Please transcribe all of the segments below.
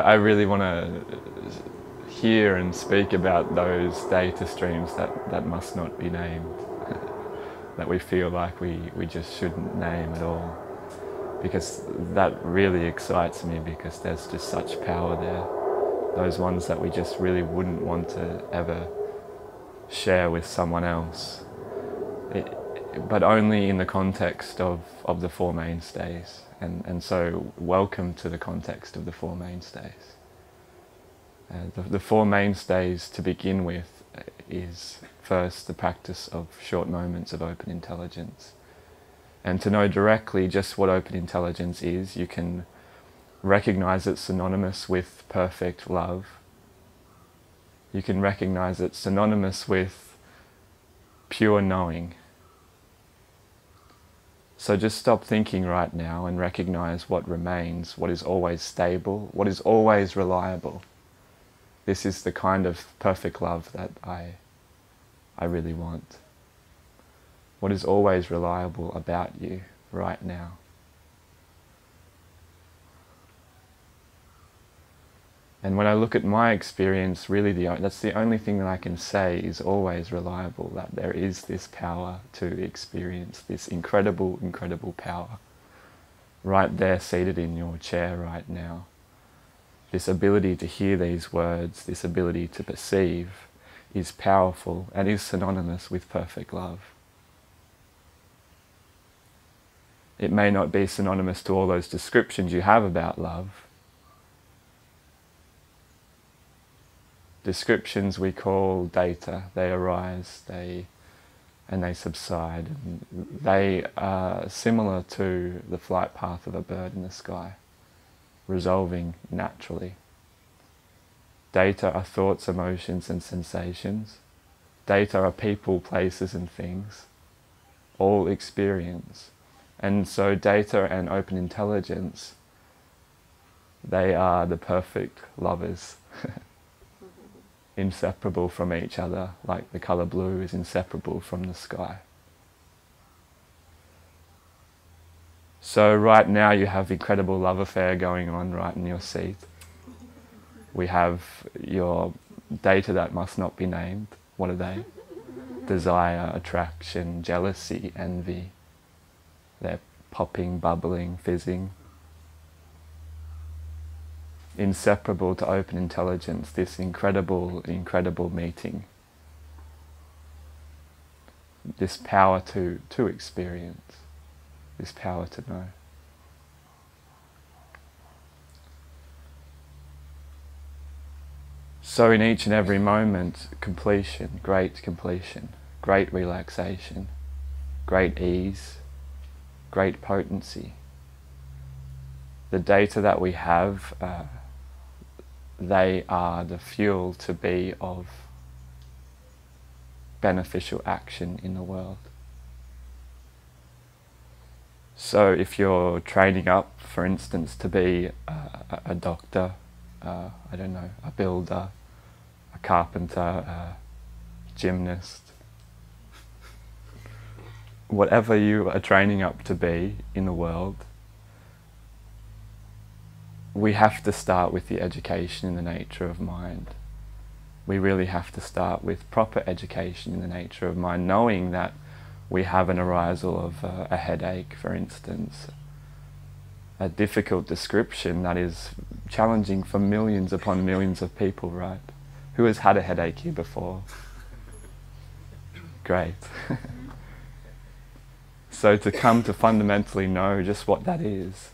I, really want to hear and speak about those data streams that, that must not be named, that we feel like we, we just shouldn't name at all. Because that really excites me because there's just such power there. Those ones that we just really wouldn't want to ever share with someone else. It, but only in the context of, of the Four Mainstays. And, and so, welcome to the context of the Four Mainstays. Uh, the, the Four Mainstays to begin with uh, is first the practice of short moments of open intelligence. And to know directly just what open intelligence is, you can recognize it synonymous with perfect love. You can recognize it synonymous with pure knowing so just stop thinking right now and recognize what remains, what is always stable, what is always reliable. This is the kind of perfect love that I, I really want. What is always reliable about you right now. And when I look at my experience, really the, that's the only thing that I can say is always reliable, that there is this power to experience, this incredible, incredible power right there seated in your chair right now. This ability to hear these words, this ability to perceive is powerful and is synonymous with perfect love. It may not be synonymous to all those descriptions you have about love, descriptions we call data. They arise, they and they subside. And they are similar to the flight path of a bird in the sky, resolving naturally. Data are thoughts, emotions, and sensations. Data are people, places, and things, all experience. And so, data and open intelligence, they are the perfect lovers. inseparable from each other, like the colour blue is inseparable from the sky. So right now you have incredible love affair going on right in your seat. We have your data that must not be named. What are they? Desire, attraction, jealousy, envy. They're popping, bubbling, fizzing inseparable to open intelligence, this incredible, incredible meeting. This power to, to experience, this power to know. So, in each and every moment, completion, great completion, great relaxation, great ease, great potency. The data that we have. Uh, they are the fuel to be of beneficial action in the world. So, if you're training up, for instance, to be a, a doctor, uh, I don't know, a builder, a carpenter, a gymnast, whatever you are training up to be in the world, we have to start with the education in the nature of mind. We really have to start with proper education in the nature of mind, knowing that we have an arisal of uh, a headache, for instance, a difficult description that is challenging for millions upon millions of people, right? Who has had a headache here before? Great. so to come to fundamentally know just what that is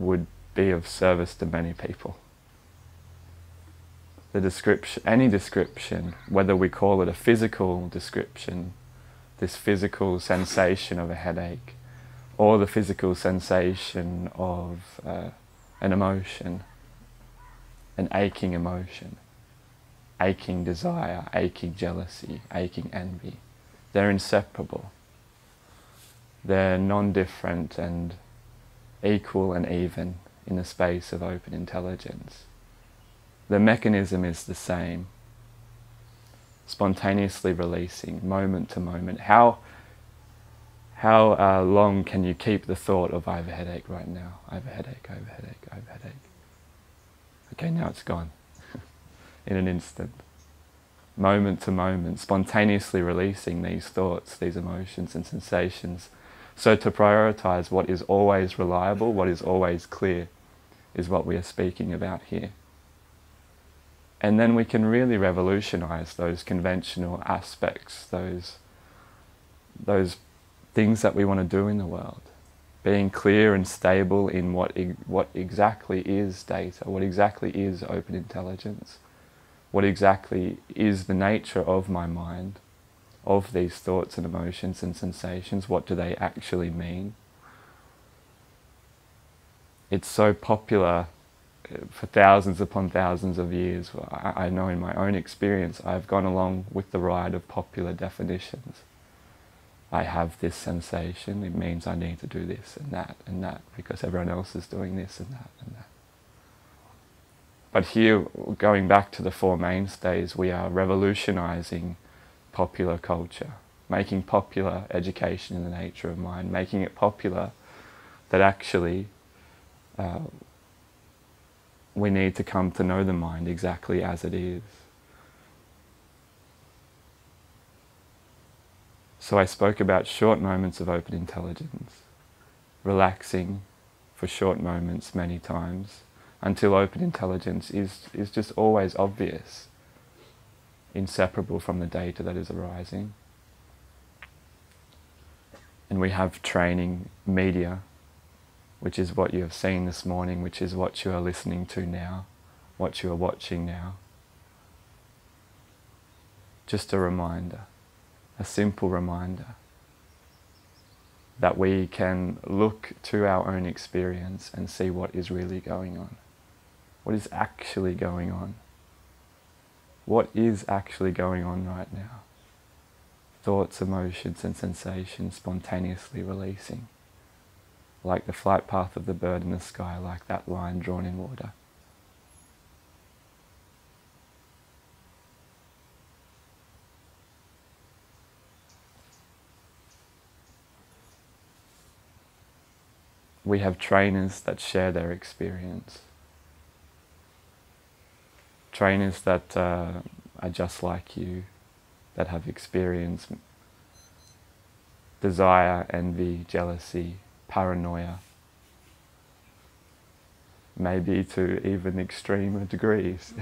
would be of service to many people. The description, any description, whether we call it a physical description, this physical sensation of a headache, or the physical sensation of uh, an emotion, an aching emotion, aching desire, aching jealousy, aching envy. They're inseparable. They're non different and equal and even in the space of open intelligence. The mechanism is the same, spontaneously releasing, moment to moment. How, How uh, long can you keep the thought of I have a headache right now? I have a headache, I have a headache, I have a headache. Okay, now it's gone in an instant. Moment to moment, spontaneously releasing these thoughts, these emotions and sensations. So to prioritize what is always reliable, what is always clear, is what we are speaking about here. And then we can really revolutionize those conventional aspects, those, those things that we want to do in the world. Being clear and stable in what, what exactly is data, what exactly is open intelligence, what exactly is the nature of my mind, of these thoughts and emotions and sensations, what do they actually mean. It's so popular uh, for thousands upon thousands of years, I, know in my own experience, I've gone along with the ride of popular definitions. I have this sensation, it means I need to do this and that and that because everyone else is doing this and that and that. But here, going back to the Four Mainstays, we are revolutionizing popular culture, making popular education in the nature of mind, making it popular that actually uh, we need to come to know the mind exactly as it is. So I spoke about short moments of open intelligence, relaxing for short moments many times until open intelligence is, is just always obvious, inseparable from the data that is arising. And we have training media which is what you have seen this morning, which is what you are listening to now, what you are watching now. Just a reminder, a simple reminder that we can look to our own experience and see what is really going on. What is actually going on? What is actually going on right now? Thoughts, emotions, and sensations spontaneously releasing like the flight path of the bird in the sky, like that line drawn in water. We have trainers that share their experience. Trainers that uh, are just like you, that have experienced desire, envy, jealousy, paranoia, maybe to even extreme degrees,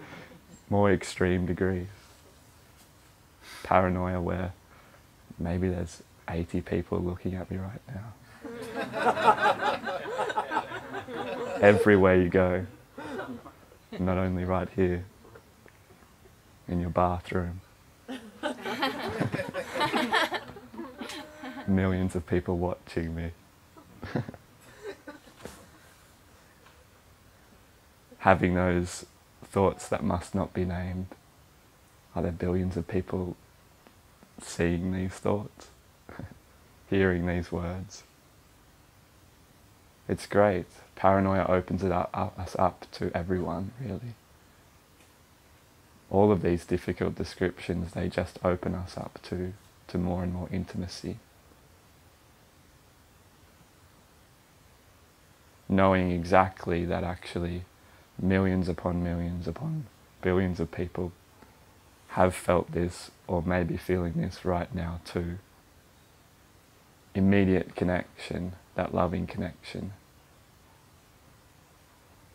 more extreme degrees. Paranoia where maybe there's 80 people looking at me right now. Everywhere you go, not only right here, in your bathroom. millions of people watching me. Having those thoughts that must not be named. Are there billions of people seeing these thoughts? Hearing these words? It's great. Paranoia opens it up, us up to everyone, really. All of these difficult descriptions, they just open us up to, to more and more intimacy. knowing exactly that actually millions upon millions upon billions of people have felt this or may be feeling this right now too. Immediate connection, that loving connection.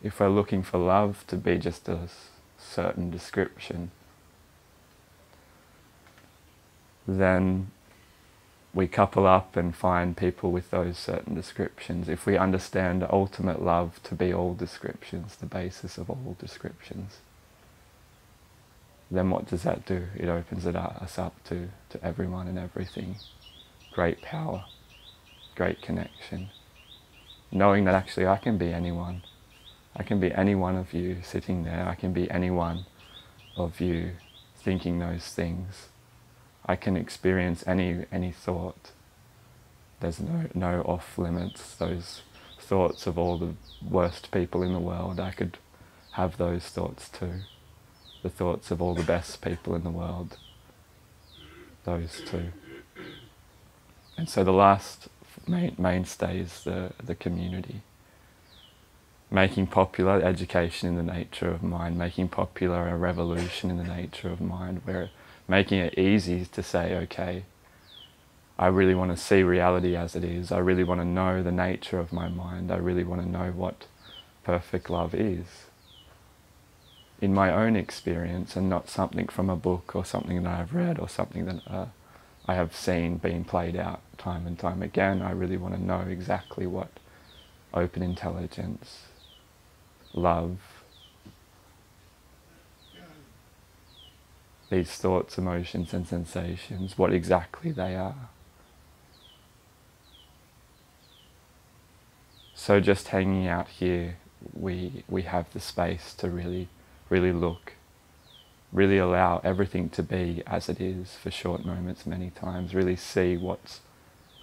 If we're looking for love to be just a certain description, then we couple up and find people with those certain descriptions. If we understand ultimate love to be all descriptions, the basis of all descriptions, then what does that do? It opens it up, us up to, to everyone and everything. Great power, great connection. Knowing that actually I can be anyone. I can be any one of you sitting there. I can be any one of you thinking those things I can experience any any thought. There's no no off limits. Those thoughts of all the worst people in the world, I could have those thoughts too. The thoughts of all the best people in the world, those too. And so the last main, mainstay is the, the community. Making popular education in the nature of mind, making popular a revolution in the nature of mind, where making it easy to say, okay, I really want to see reality as it is. I really want to know the nature of my mind. I really want to know what perfect love is in my own experience and not something from a book or something that I've read or something that uh, I have seen being played out time and time again. I really want to know exactly what open intelligence, love, these thoughts, emotions, and sensations, what exactly they are. So just hanging out here, we, we have the space to really, really look, really allow everything to be as it is for short moments many times, really see what's,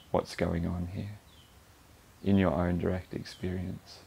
what's going on here in your own direct experience.